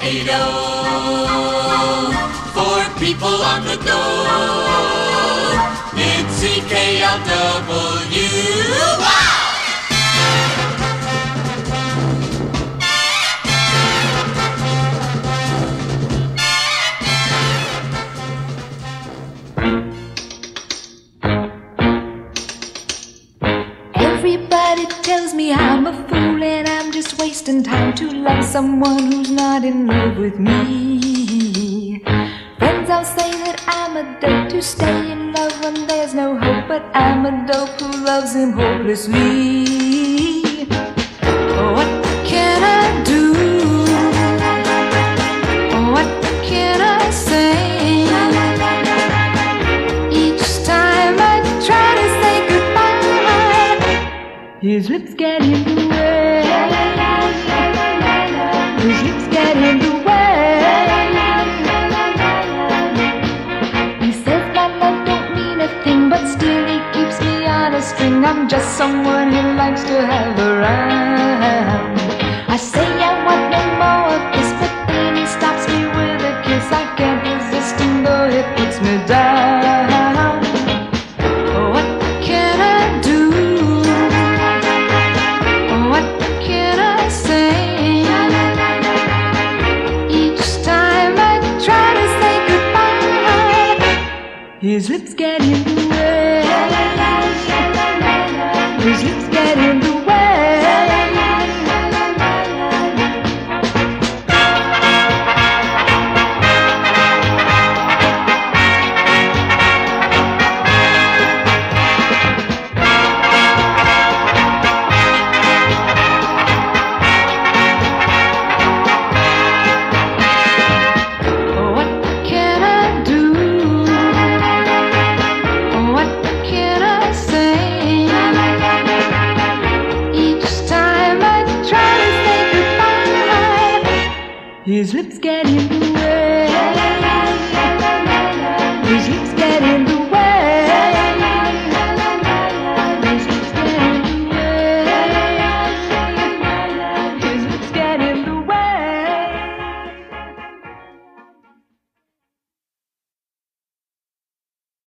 do for people on the go. It's CKLW. Wow! Everybody tells me I'm a fool and I'm just wasting time to love someone who's not in love with me. Friends all say that I'm a dope to stay in love when there's no hope, but I'm a dope who loves him hopelessly. His lips get in the way. His lips get in the way. He says my love don't mean a thing, but still he keeps me on a string. I'm just someone he likes to have around. His lips get in the way. His lips get in the way. his lips get in the way.